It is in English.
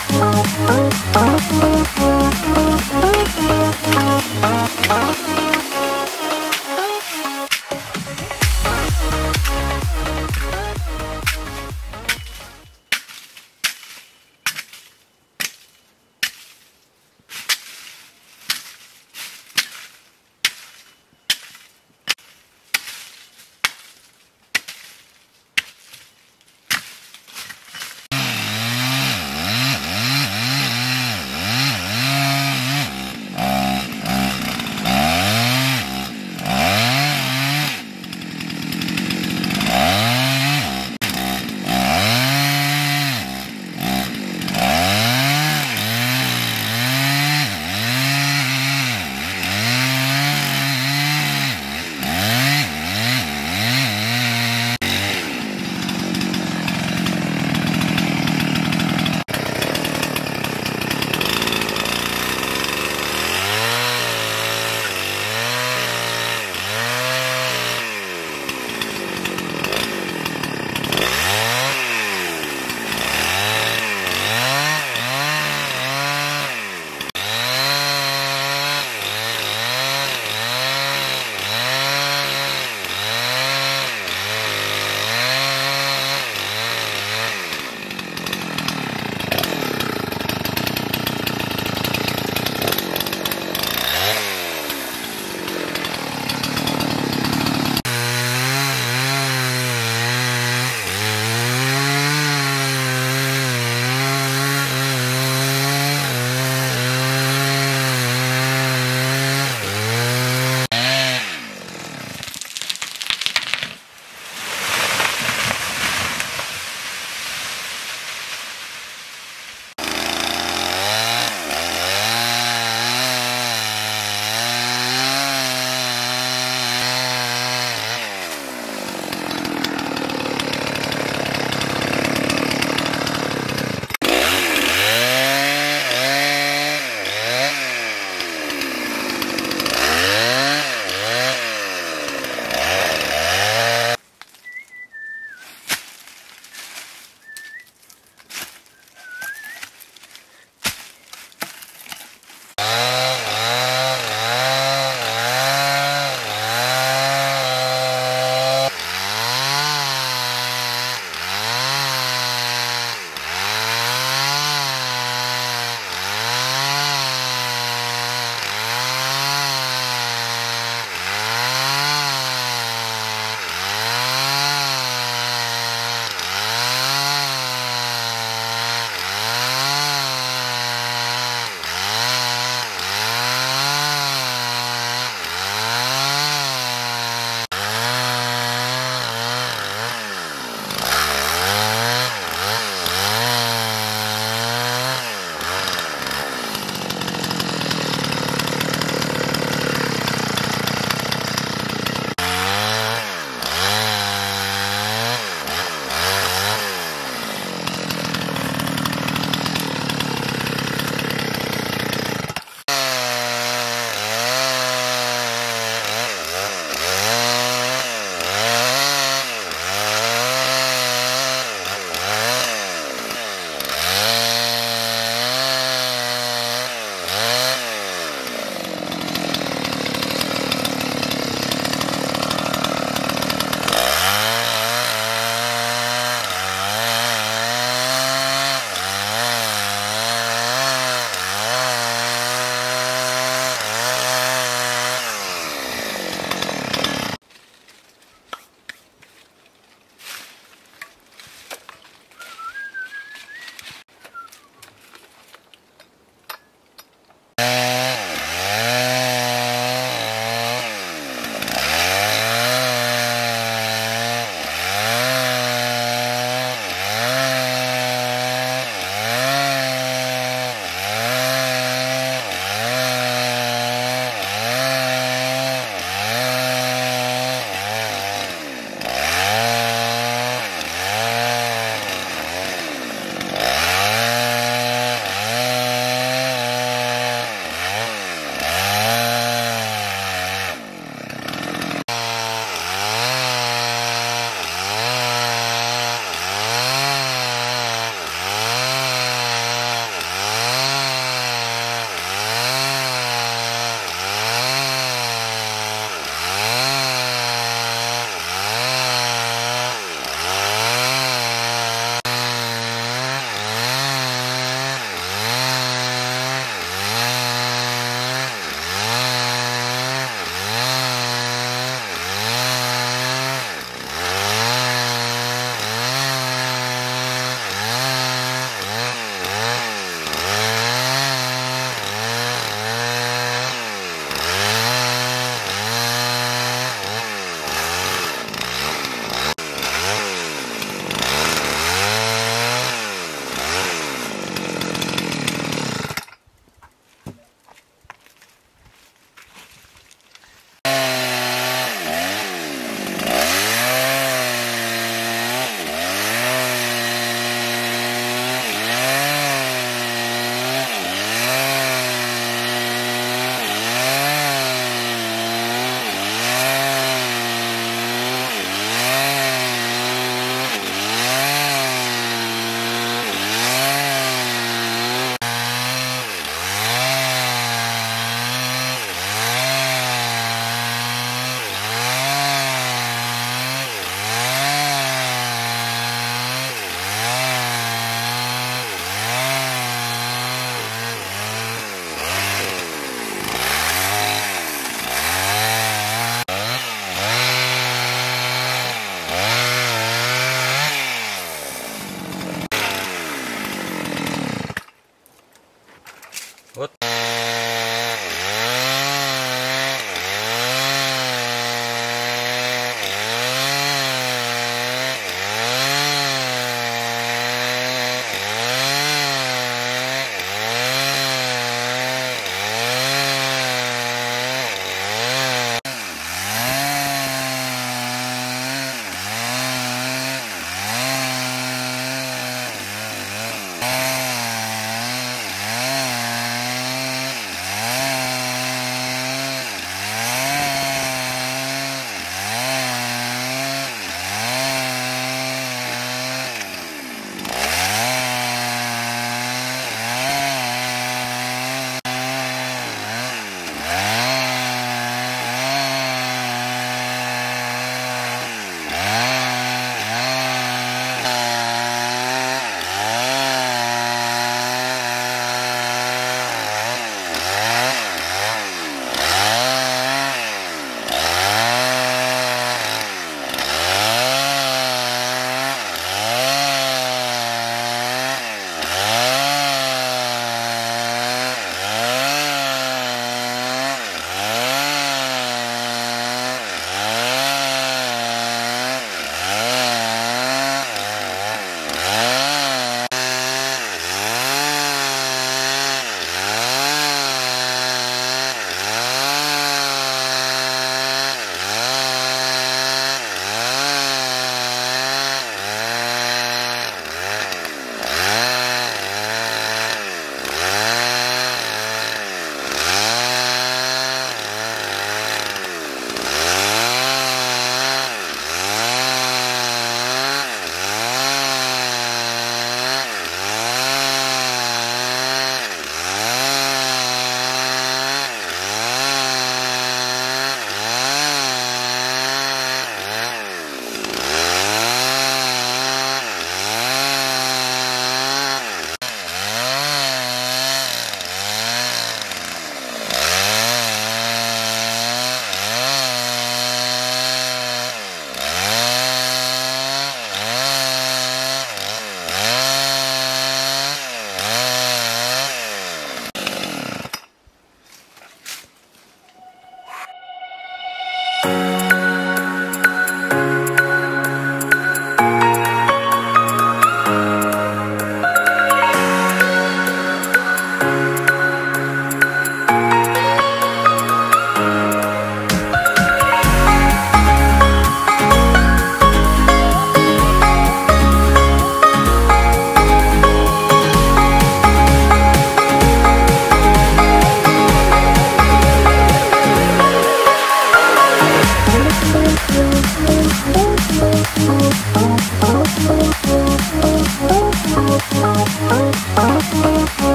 Oh,